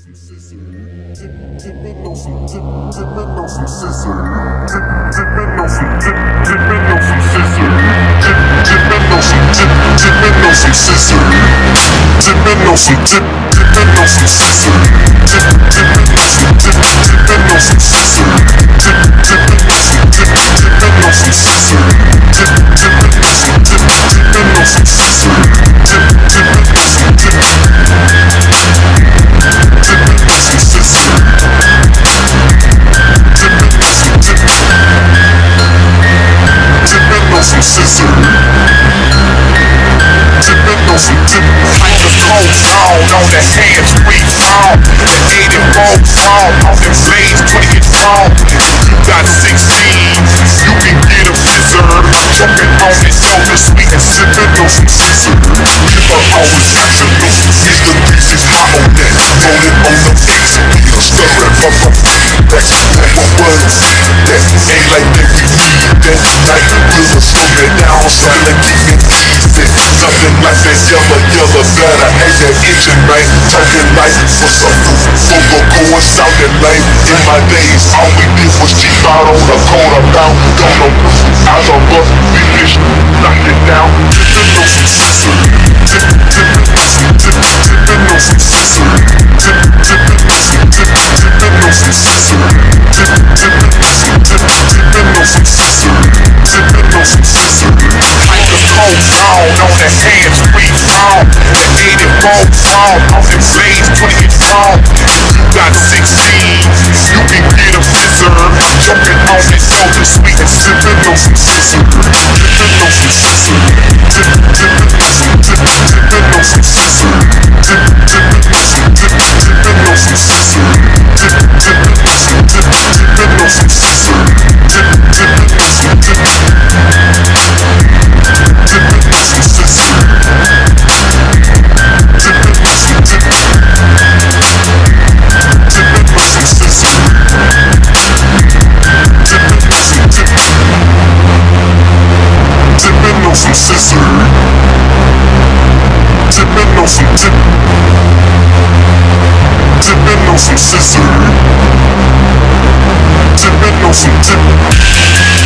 some scissor. Dip, dipping on some dip, dipping on some scissor. Some dip. Like the cold down on the hands we fall. The 84 fall on the blades 20 get strong. You got 16, you can get a scissor. Choking on it so the sweet and Sipping scissor. Never always rational. Mr. Beast is hot on that. Rolling on the face. We are stirring from the that. Ain't like that we need that night. We'll slow it down, trying to keep it easy. Nothing like that yellow, yellow better. Ain't that itching, right? Talking like what's up, Full going sounding lame. In my days, all we did was cheap out on the corner bound. Don't know, I don't bust, we fish, knock fall. The 84 fall the blades 20 get strong. You got 16, Scissor. Dipping on some dip. Dipping on some on some dip.